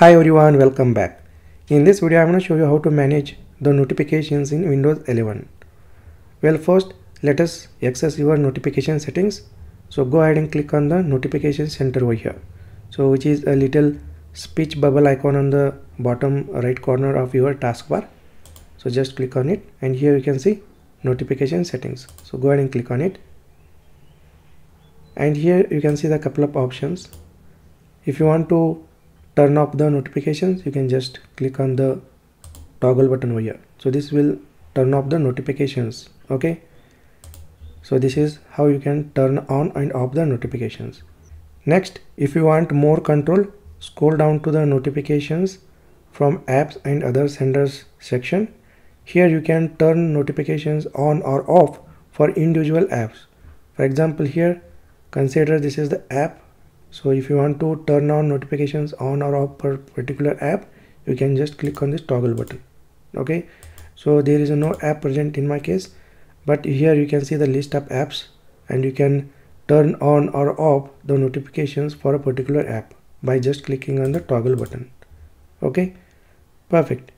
Hi everyone, welcome back. In this video, I'm going to show you how to manage the notifications in Windows 11. Well, first, let us access your notification settings. So go ahead and click on the notification center over here. So which is a little speech bubble icon on the bottom right corner of your taskbar. So just click on it and here you can see notification settings. So go ahead and click on it. And here you can see the couple of options. If you want to turn off the notifications you can just click on the toggle button over here. So this will turn off the notifications okay? So this is how you can turn on and off the notifications. Next if you want more control scroll down to the notifications from apps and other senders section. Here you can turn notifications on or off for individual apps. For example here consider this is the app so if you want to turn on notifications on or off per particular app you can just click on this toggle button. Okay? So there is no app present in my case but here you can see the list of apps and you can turn on or off the notifications for a particular app by just clicking on the toggle button. Okay? Perfect